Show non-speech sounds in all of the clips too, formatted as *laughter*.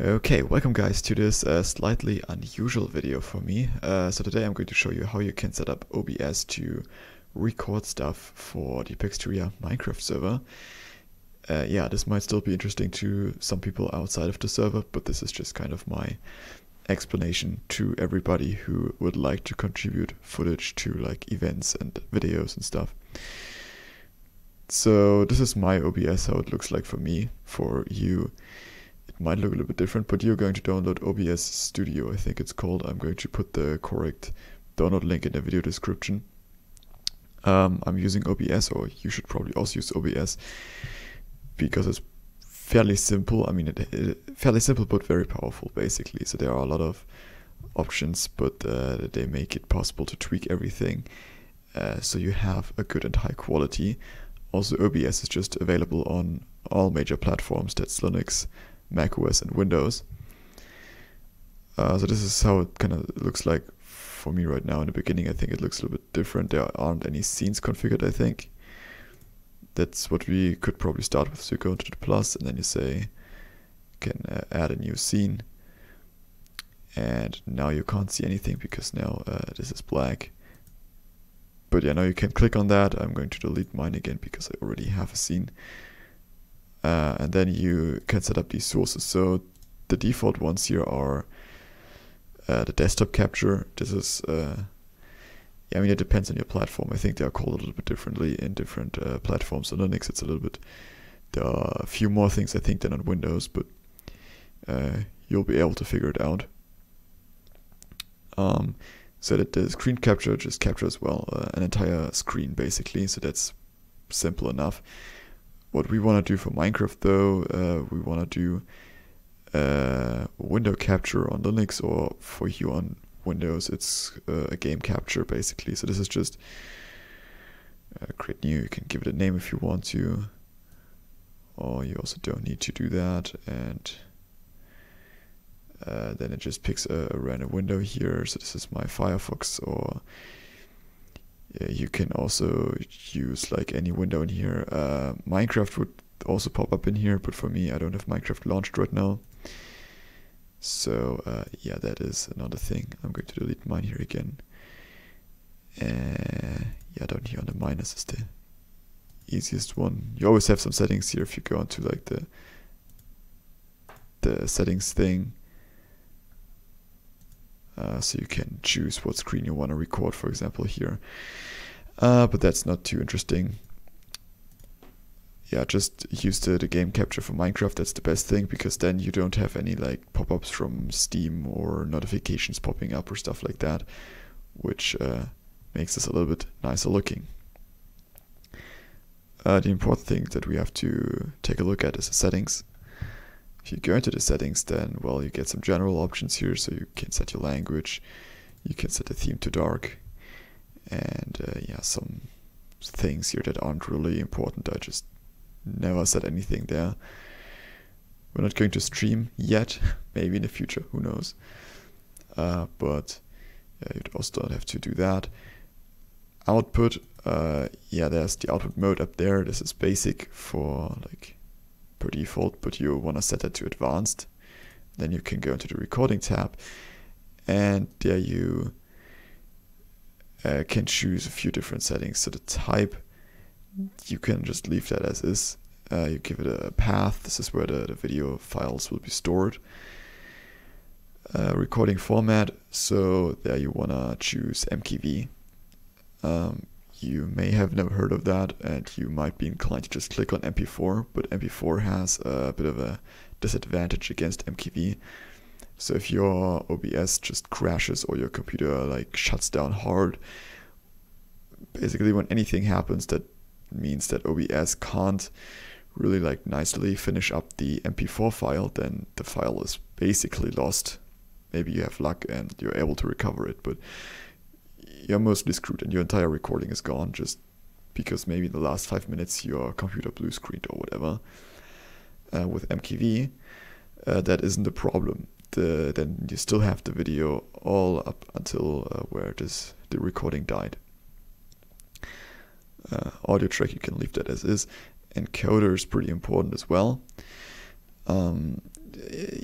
Okay, welcome guys to this uh, slightly unusual video for me. Uh, so today I'm going to show you how you can set up OBS to record stuff for the Pixteria Minecraft server. Uh, yeah, this might still be interesting to some people outside of the server, but this is just kind of my explanation to everybody who would like to contribute footage to like events and videos and stuff. So this is my OBS, how it looks like for me. For you, it might look a little bit different, but you're going to download OBS Studio, I think it's called. I'm going to put the correct download link in the video description. Um, I'm using OBS, or you should probably also use OBS, because it's fairly simple. I mean, it, it, fairly simple but very powerful, basically. So there are a lot of options, but uh, they make it possible to tweak everything, uh, so you have a good and high quality. Also, OBS is just available on all major platforms. That's Linux, macOS and Windows. Uh, so this is how it kind of looks like for me right now. In the beginning, I think it looks a little bit different. There aren't any scenes configured, I think. That's what we could probably start with. So you go into the plus and then you say, can uh, add a new scene. And now you can't see anything because now uh, this is black. But yeah, now you can click on that. I'm going to delete mine again because I already have a scene. Uh, and then you can set up these sources. So the default ones here are uh, the desktop capture. This is, uh, yeah, I mean, it depends on your platform. I think they are called a little bit differently in different uh, platforms. On Linux, it's a little bit, there are a few more things I think than on Windows, but uh, you'll be able to figure it out. Um, so that the screen capture just captures, well, uh, an entire screen basically. So that's simple enough. What we want to do for Minecraft though, uh, we want to do uh, window capture on Linux or for you on Windows, it's uh, a game capture basically. So this is just uh, create new, you can give it a name if you want to, or you also don't need to do that. And uh, then it just picks a, a random window here. So this is my Firefox or you can also use like any window in here. Uh, Minecraft would also pop up in here, but for me, I don't have Minecraft launched right now. So uh, yeah, that is another thing. I'm going to delete mine here again. Uh, yeah, down here on the minus is the easiest one. You always have some settings here if you go into like the the settings thing. Uh, so you can choose what screen you want to record, for example, here. Uh, but that's not too interesting. Yeah, just use the, the game capture for Minecraft. That's the best thing because then you don't have any like pop-ups from Steam or notifications popping up or stuff like that, which uh, makes this a little bit nicer looking. Uh, the important thing that we have to take a look at is the settings. If you go into the settings, then, well, you get some general options here. So you can set your language, you can set the theme to dark, and uh, yeah, some things here that aren't really important. I just never said anything there. We're not going to stream yet, *laughs* maybe in the future, who knows. Uh, but yeah, you also don't have to do that. Output, uh, yeah, there's the output mode up there. This is basic for like per default, but you want to set that to advanced. Then you can go into the recording tab and there you uh, can choose a few different settings. So the type, you can just leave that as is. Uh, you give it a path. This is where the, the video files will be stored. Uh, recording format. So there you want to choose MKV. Um, you may have never heard of that and you might be inclined to just click on MP4, but MP4 has a bit of a disadvantage against MKV. So if your OBS just crashes or your computer like shuts down hard, basically when anything happens that means that OBS can't really like nicely finish up the MP4 file, then the file is basically lost. Maybe you have luck and you're able to recover it, but you're mostly screwed and your entire recording is gone just because maybe in the last five minutes your computer blue screened or whatever. Uh, with MKV, uh, that isn't a problem. The, then you still have the video all up until uh, where this the recording died. Uh, audio track you can leave that as is. Encoder is pretty important as well. Um,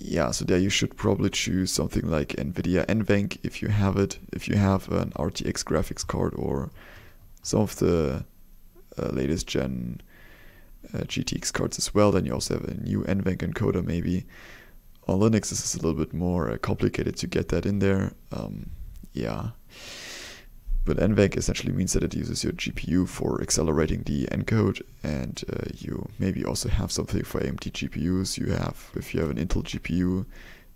yeah, so there you should probably choose something like NVIDIA NVENC if you have it, if you have an RTX graphics card or some of the uh, latest gen uh, GTX cards as well. Then you also have a new NVENC encoder maybe. On Linux, this is a little bit more uh, complicated to get that in there. Um, yeah. But NVENC essentially means that it uses your GPU for accelerating the encode, and uh, you maybe also have something for AMD GPUs. You have, if you have an Intel GPU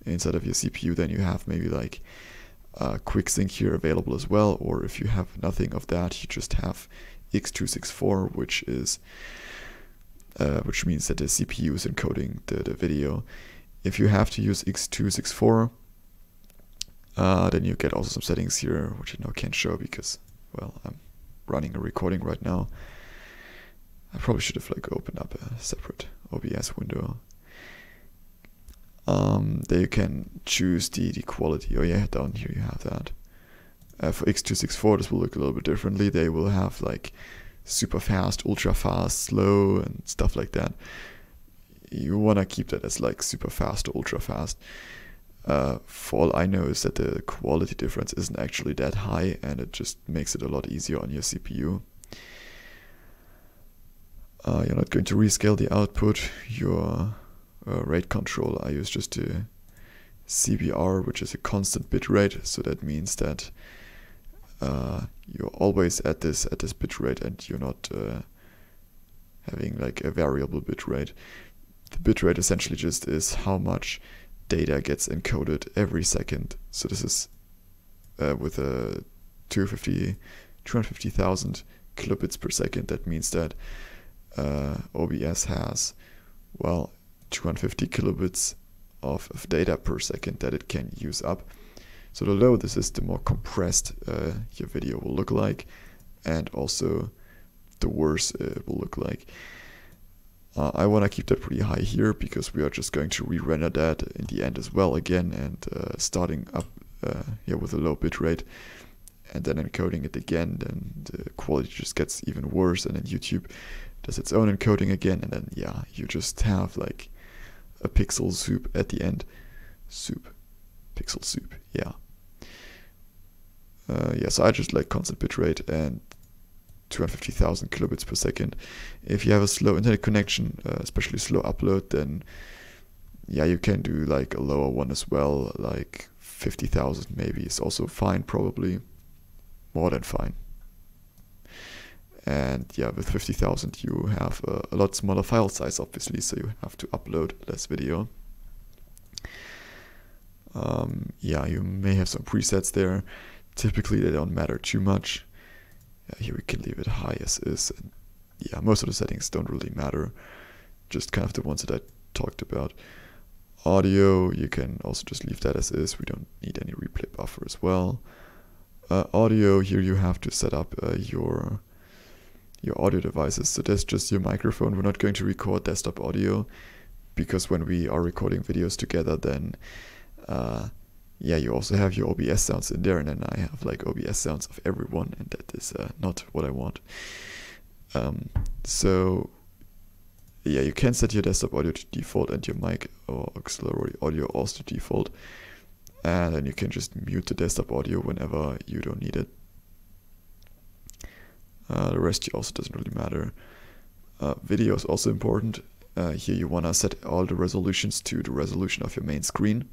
inside of your CPU, then you have maybe like quick sync here available as well. Or if you have nothing of that, you just have X264, which is uh, which means that the CPU is encoding the, the video. If you have to use X264, uh, then you get also some settings here, which I now can't show because, well, I'm running a recording right now. I probably should have like opened up a separate OBS window. Um, there you can choose the, the quality. Oh yeah, down here you have that. Uh, for X264, this will look a little bit differently. They will have like super fast, ultra fast, slow, and stuff like that. You want to keep that as like super fast or ultra fast. Uh, for all I know is that the quality difference isn't actually that high and it just makes it a lot easier on your CPU. Uh, you're not going to rescale the output. Your uh, rate control I use just a CBR, which is a constant bit rate. So that means that uh, you're always at this at this bit rate and you're not uh, having like a variable bit rate. The bit rate essentially just is how much data gets encoded every second. So this is uh, with a 250 250,000 kilobits per second. That means that uh, OBS has well 250 kilobits of, of data per second that it can use up. So the lower this is, the more compressed uh, your video will look like, and also the worse it will look like. Uh, I want to keep that pretty high here because we are just going to re-render that in the end as well again and uh, starting up uh, here with a low bit rate and then encoding it again then the quality just gets even worse and then YouTube does its own encoding again and then yeah you just have like a pixel soup at the end. Soup pixel soup yeah. Uh, yeah so I just like constant bitrate and 250,000 kilobits per second. If you have a slow internet connection uh, especially slow upload then yeah you can do like a lower one as well like 50,000 maybe. Is also fine probably more than fine. And yeah with 50,000 you have a, a, lot smaller file size obviously so you have to upload less video. Um, yeah you may have some presets there. Typically they don't matter too much yeah, here we can leave it high as is. Yeah most of the settings don't really matter. Just kind of the ones that I talked about. Audio you can also just leave that as is. We don't need any replay buffer as well. Uh, audio here you have to set up uh, your your audio devices. So that's just your microphone. We're not going to record desktop audio because when we are recording videos together, then uh, yeah, you also have your OBS sounds in there, and then I have like OBS sounds of everyone, and that is uh, not what I want. Um, so yeah, you can set your desktop audio to default and your mic or auxiliary audio also to default, and then you can just mute the desktop audio whenever you don't need it. Uh, the rest also doesn't really matter. Uh, video is also important. Uh, here you want to set all the resolutions to the resolution of your main screen.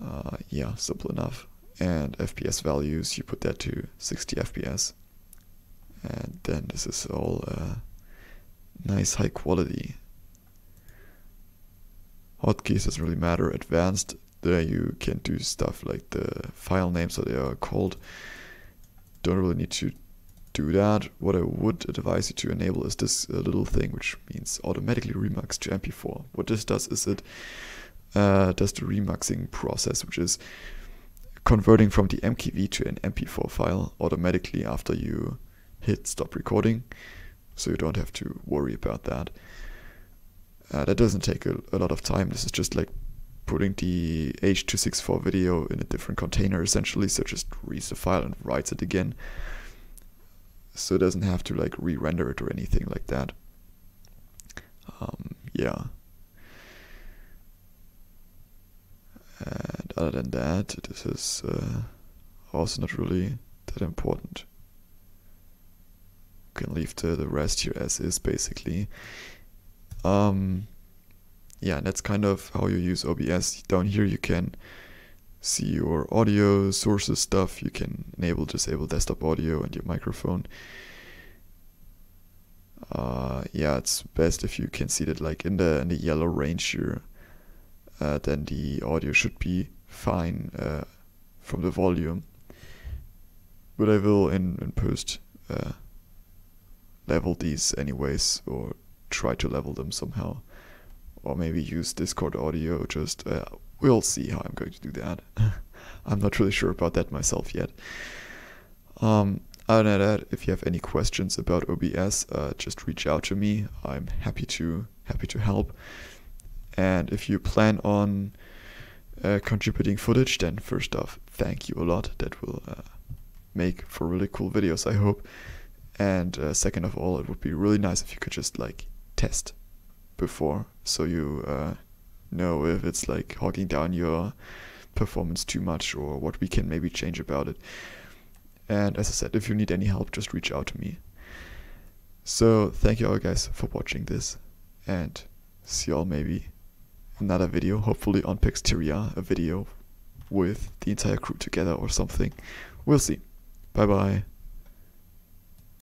Uh, yeah, simple enough. And FPS values, you put that to 60 FPS. And then this is all uh, nice high quality. Hotkeys doesn't really matter. Advanced, there you can do stuff like the file names that they are called don't really need to do that. What I would advise you to enable is this uh, little thing, which means automatically remux to MP4. What this does is it uh, does the remuxing process, which is converting from the MKV to an MP4 file automatically after you hit stop recording, so you don't have to worry about that. Uh, that doesn't take a, a lot of time. This is just like putting the H.264 video in a different container essentially, so just reads the file and writes it again. So it doesn't have to like re-render it or anything like that. Um, yeah. Other than that, this is uh, also not really that important. You can leave the, the rest here as is basically. Um, yeah, that's kind of how you use OBS. Down here you can see your audio sources stuff. You can enable, disable desktop audio and your microphone. Uh, yeah, it's best if you can see that like in the in the yellow range here. Uh, then the audio should be fine uh, from the volume. But I will in, in post uh, level these anyways, or try to level them somehow. Or maybe use Discord audio, just uh, we'll see how I'm going to do that. *laughs* I'm not really sure about that myself yet. Um, other than that, if you have any questions about OBS, uh, just reach out to me. I'm happy to happy to help. And if you plan on uh, contributing footage, then first off, thank you a lot. That will uh, make for really cool videos, I hope. And uh, second of all, it would be really nice if you could just like test before, so you uh, know if it's like hogging down your performance too much or what we can maybe change about it. And as I said, if you need any help, just reach out to me. So thank you all guys for watching this and see you all maybe another video, hopefully on Pixteria, a video with the entire crew together or something. We'll see. Bye bye.